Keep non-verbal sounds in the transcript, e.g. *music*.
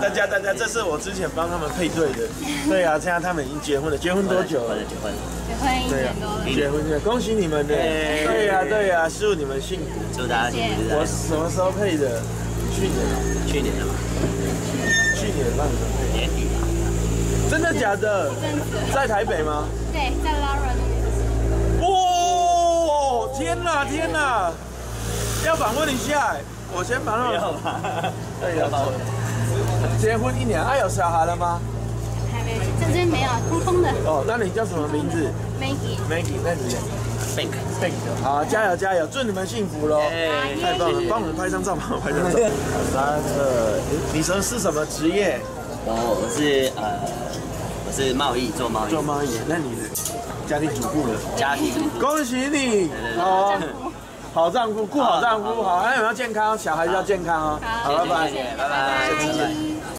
大家大家，这是我之前帮他们配对的。*laughs* 对啊，现在他们已经结婚了，结婚多久了？结婚了，结婚一对啊年多了，，结婚了，恭喜你们呢！对呀对呀，祝你们幸福。祝大家幸福我。什么时候配的？去年啊，去年的嘛，去年帮你们配。年底吧。真的假的？阵子，在台北吗？对，在 Laura 那边。哇！天哪天哪！要访问一下，我先把那个。对 *laughs* 呀，结婚一年，哎，有小孩了吗？还没，这边没有，空空的。哦，那你叫什么名字 Maggie，？Maggie，那你 Fake。Fake 好，加油加油，祝你们幸福喽！哎太棒了，帮我们拍张照，帮我拍张照。三二，你说是什么职业？我我是呃，我是贸易做贸易，做贸易，那你的家庭主妇了。家庭主妇。恭喜你，好，好丈夫，顾好丈夫，好，还有没有健康？小孩子要健康哦。好，拜拜。谢谢，拜拜。拜。